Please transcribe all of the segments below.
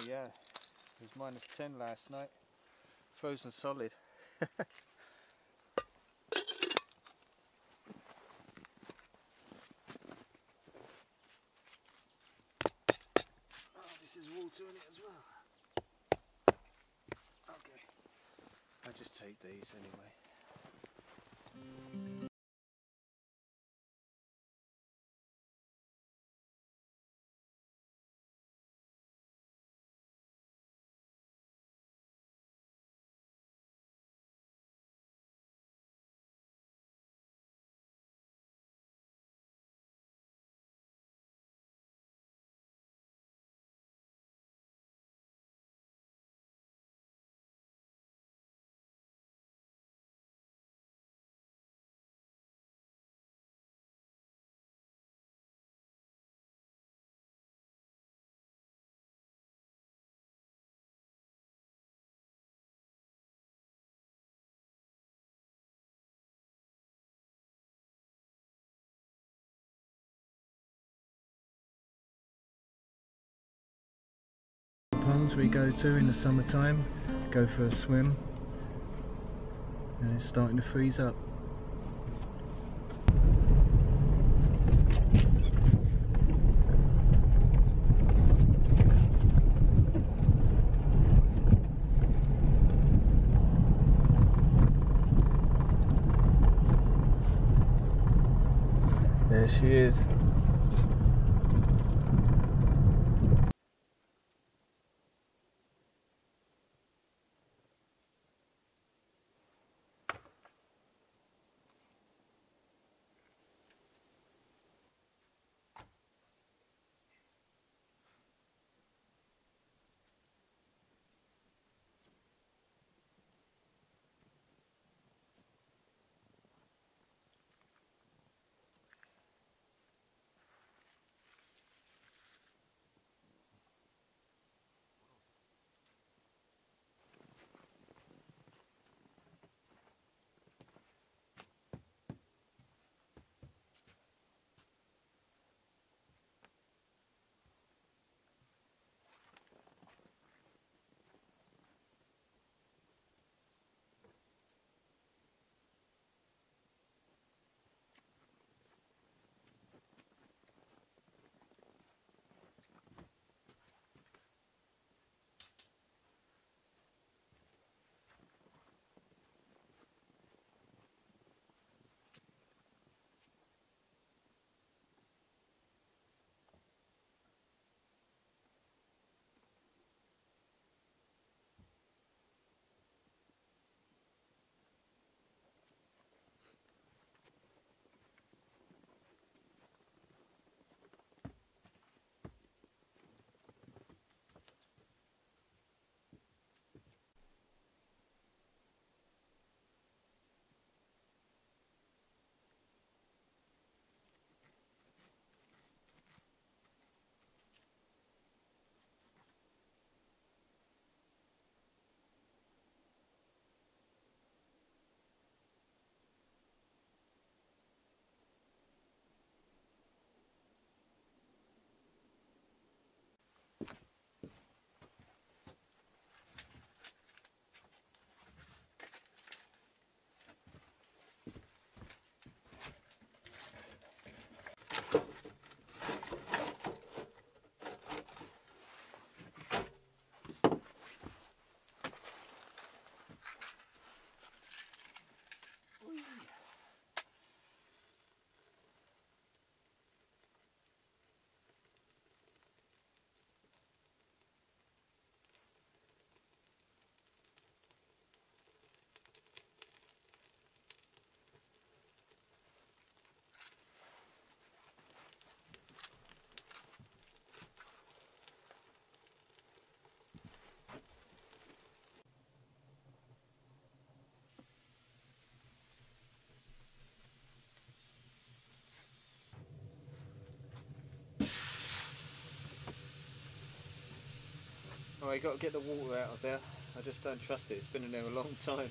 Oh yeah, it was minus 10 last night. Frozen solid. oh, this is water in it as well. Okay, I just take these anyway. Ponds we go to in the summertime, go for a swim. And it's starting to freeze up. There she is. You got to get the water out of there. I just don't trust it. It's been in there a long time.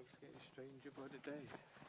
Dog's getting stranger by the day.